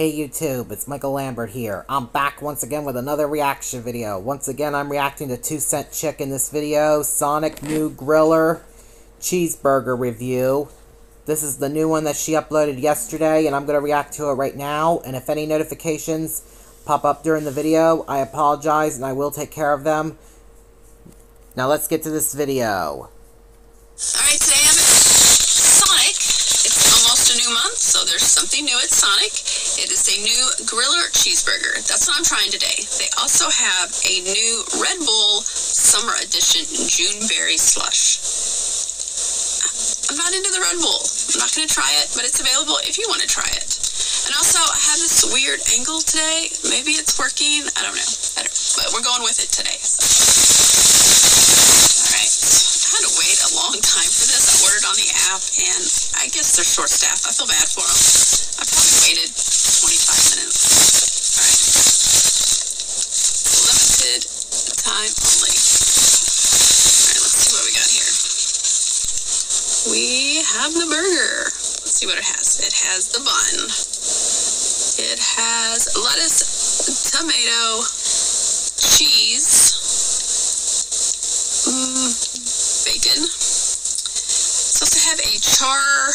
Hey YouTube, it's Michael Lambert here. I'm back once again with another reaction video. Once again, I'm reacting to 2 Cent Chick in this video, Sonic New Griller Cheeseburger Review. This is the new one that she uploaded yesterday, and I'm going to react to it right now. And if any notifications pop up during the video, I apologize, and I will take care of them. Now let's get to this video. Alright, today I'm at Sonic. It's almost a new month, so there's something new at Sonic. It is a new Griller Cheeseburger. That's what I'm trying today. They also have a new Red Bull Summer Edition Juneberry Slush. I'm not into the Red Bull. I'm not going to try it, but it's available if you want to try it. And also, I have this weird angle today. Maybe it's working. I don't know. I don't, but we're going with it today. So. All right. I had to wait a long time for this. I ordered on the app, and I guess they're short staffed. I feel bad for them. I probably waited 25 minutes. All right. Limited time only. All right, let's see what we got here. We have the burger. Let's see what it has. It has the bun. It has lettuce, tomato, cheese, mm, bacon. It's supposed to have a char,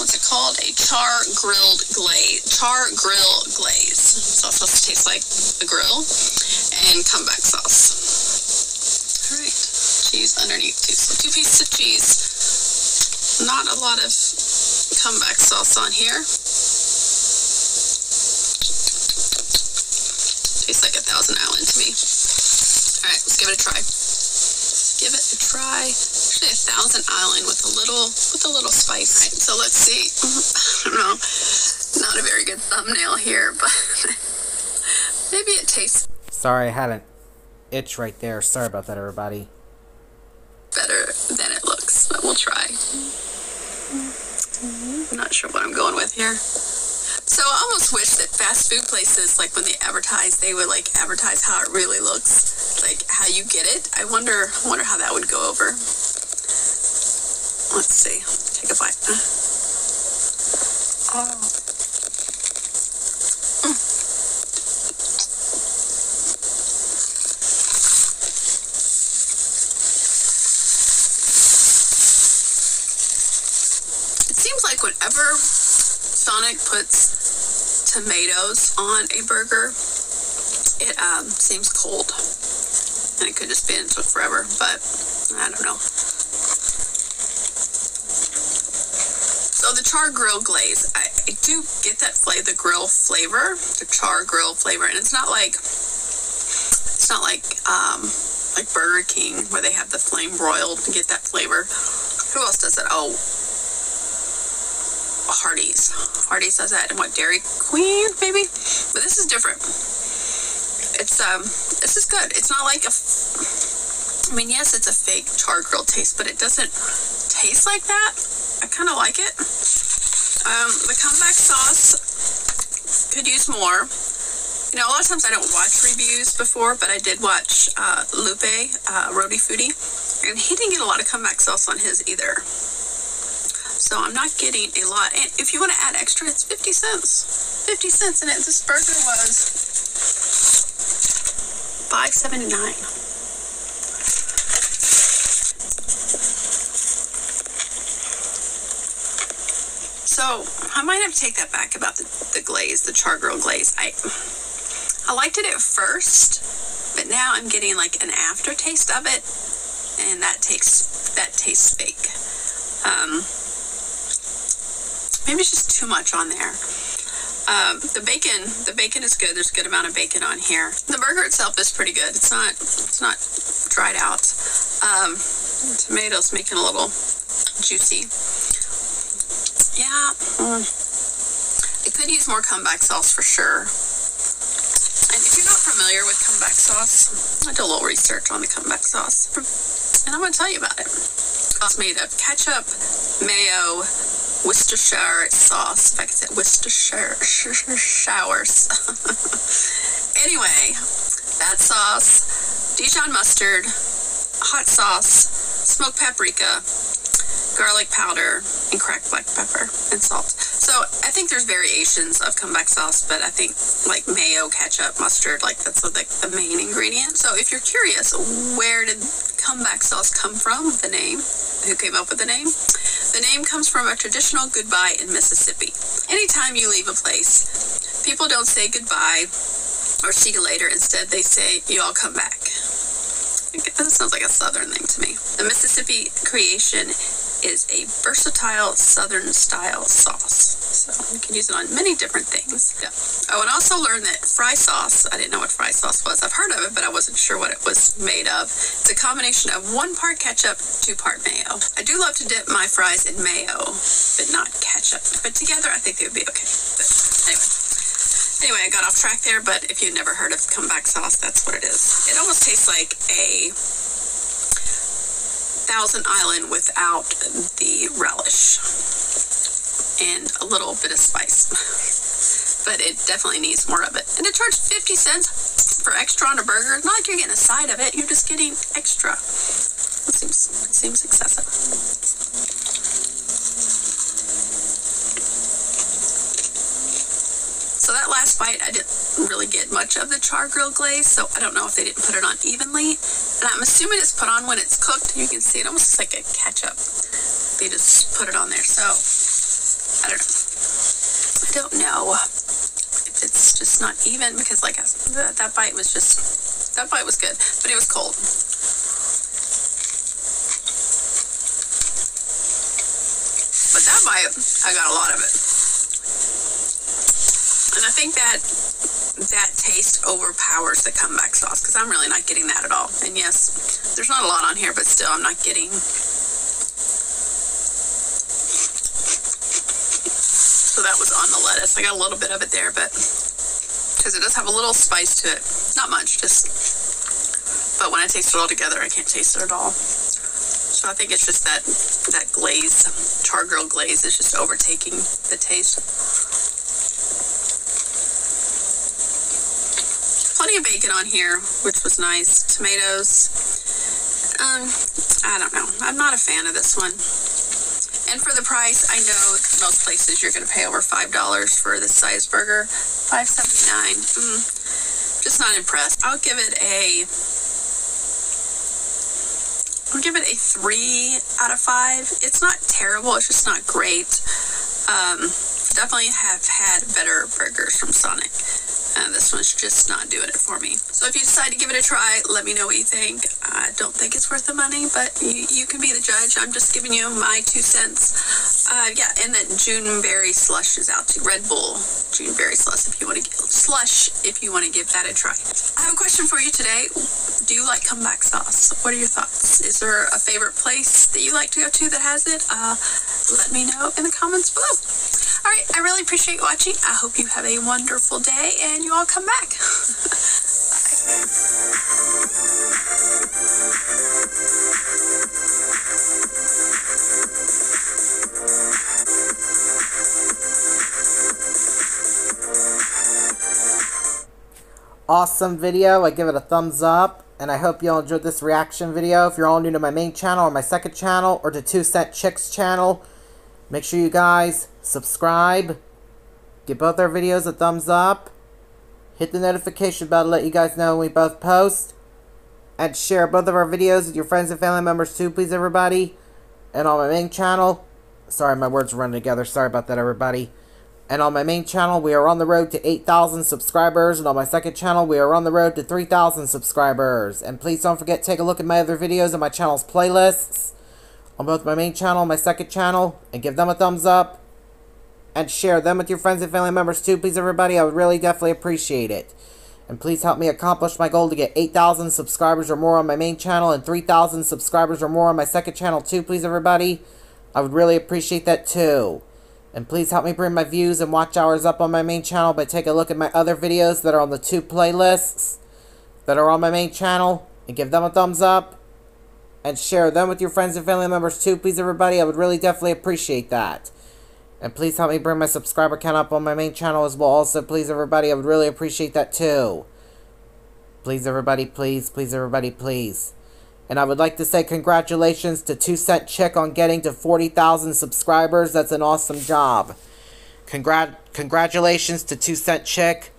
what's it called? A char grilled glaze. Char grill glaze. So it's supposed to taste like a grill. And comeback sauce. All right. Cheese underneath too. So two pieces of cheese. Not a lot of comeback sauce on here. Tastes like a Thousand Island to me. All right, let's give it a try. Give it a try. Actually, a Thousand Island with a little with a little spice. Right, so let's see. I don't know. Not a very good thumbnail here, but maybe it tastes Sorry, I had an itch right there. Sorry about that, everybody. better than it looks, but we'll try. I'm not sure what I'm going with here. So I almost wish that fast food places, like when they advertise, they would like advertise how it really looks, like how you get it. I wonder, I wonder how that would go over. Let's see. Take a bite. Oh. It seems like whenever Sonic puts tomatoes on a burger, it um, seems cold. And it could just be in took forever, but I don't know. So the char grill glaze, I, I do get that flavor, the grill flavor, the char grill flavor, and it's not like it's not like um, like Burger King where they have the flame broiled to get that flavor. Who else does that? Oh, Hardee's. Hardee's does that, and what Dairy Queen maybe. But this is different. It's um, this is good. It's not like a. I mean, yes, it's a fake char grill taste, but it doesn't taste like that. I kind of like it. Um, the comeback sauce could use more. You know, a lot of times I don't watch reviews before, but I did watch uh, Lupe, uh, Rody Foodie, and he didn't get a lot of comeback sauce on his either. So I'm not getting a lot. And if you want to add extra, it's 50 cents. 50 cents. And it, this burger was 5.79. So I might have to take that back about the, the glaze, the char grill glaze. I I liked it at first, but now I'm getting like an aftertaste of it, and that tastes that tastes fake. Um, maybe it's just too much on there. Um, the bacon, the bacon is good. There's a good amount of bacon on here. The burger itself is pretty good. It's not, it's not dried out. Um, tomatoes making a little juicy. Yeah, mm, it could use more comeback sauce for sure. And if you're not familiar with comeback sauce, I did a little research on the comeback sauce, and I'm going to tell you about it. It's made of ketchup, mayo, Worcestershire sauce. If I could say Worcestershire showers. anyway, that sauce, Dijon mustard, hot sauce, smoked paprika, garlic powder, and cracked black pepper and salt. So I think there's variations of comeback sauce, but I think like mayo, ketchup, mustard, like that's like the main ingredient. So if you're curious, where did comeback sauce come from? The name, who came up with the name? The name comes from a traditional goodbye in Mississippi. Anytime you leave a place, people don't say goodbye or see you later. Instead, they say you all come back. That sounds like a southern thing to me. The Mississippi creation is a versatile southern style sauce. So you can use it on many different things. Yeah. Oh, and also learn that fry sauce, I didn't know what fry sauce was. I've heard of it, but I wasn't sure what it was made of. It's a combination of one part ketchup, two part mayo. I do love to dip my fries in mayo, but not ketchup. But together, I think they would be okay. But anyway. Anyway, I got off track there, but if you've never heard of comeback sauce, that's what it is. It almost tastes like a Thousand Island without the relish and a little bit of spice. but it definitely needs more of it. And it charged 50 cents for extra on a burger. Not like you're getting a side of it, you're just getting extra. It seems, it seems excessive. So that last bite, I didn't really get much of the char grill glaze, so I don't know if they didn't put it on evenly. And I'm assuming it's put on when it's cooked. You can see it almost like a ketchup. They just put it on there. So I don't know. I don't know if it's just not even because like that, that bite was just that bite was good, but it was cold. But that bite, I got a lot of it. And I think that that taste overpowers the comeback sauce because I'm really not getting that at all. And yes, there's not a lot on here, but still, I'm not getting. So that was on the lettuce. I got a little bit of it there, but because it does have a little spice to it, not much, just. But when I taste it all together, I can't taste it at all. So I think it's just that that glaze, char grill glaze, is just overtaking the taste. Plenty of bacon on here, which was nice. Tomatoes. Um, I don't know. I'm not a fan of this one. And for the price, I know most places you're going to pay over five dollars for this size burger. Five seventy nine. Mm, just not impressed. I'll give it a. I'll give it a three out of five. It's not terrible. It's just not great. Um, definitely have had better burgers from Sonic. And this one's just not doing it for me. So if you decide to give it a try, let me know what you think. I don't think it's worth the money, but you, you can be the judge. I'm just giving you my two cents. Uh, yeah, and that Juneberry slush is out too. Red Bull Juneberry slush if you want to get slush if you want to give that a try. I have a question for you today. Do you like comeback sauce? What are your thoughts? Is there a favorite place that you like to go to that has it? Uh, let me know in the comments below. All right, I really appreciate watching. I hope you have a wonderful day and you all come back. Awesome video. I give it a thumbs up. And I hope you all enjoyed this reaction video. If you're all new to my main channel or my second channel or to 2 Cent Chicks channel, make sure you guys subscribe. Give both our videos a thumbs up. Hit the notification bell to let you guys know when we both post. And share both of our videos with your friends and family members too, please, everybody. And on my main channel, sorry, my words run together. Sorry about that, everybody. And on my main channel, we are on the road to 8,000 subscribers. And on my second channel, we are on the road to 3,000 subscribers. And please don't forget to take a look at my other videos on my channel's playlists. On both my main channel and my second channel. And give them a thumbs up. And share them with your friends and family members too, please, everybody. I would really definitely appreciate it. And please help me accomplish my goal to get 8,000 subscribers or more on my main channel and 3,000 subscribers or more on my second channel too, please, everybody. I would really appreciate that too. And please help me bring my views and watch hours up on my main channel by taking a look at my other videos that are on the two playlists that are on my main channel and give them a thumbs up and share them with your friends and family members too. Please, everybody, I would really definitely appreciate that. And please help me bring my subscriber count up on my main channel as well. Also, please, everybody, I would really appreciate that too. Please, everybody, please, please, everybody, please. And I would like to say congratulations to Two Cent Chick on getting to 40,000 subscribers. That's an awesome job. Congrat congratulations to Two Cent Chick.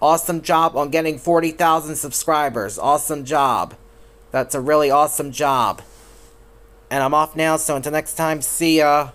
Awesome job on getting 40,000 subscribers. Awesome job. That's a really awesome job. And I'm off now, so until next time, see ya!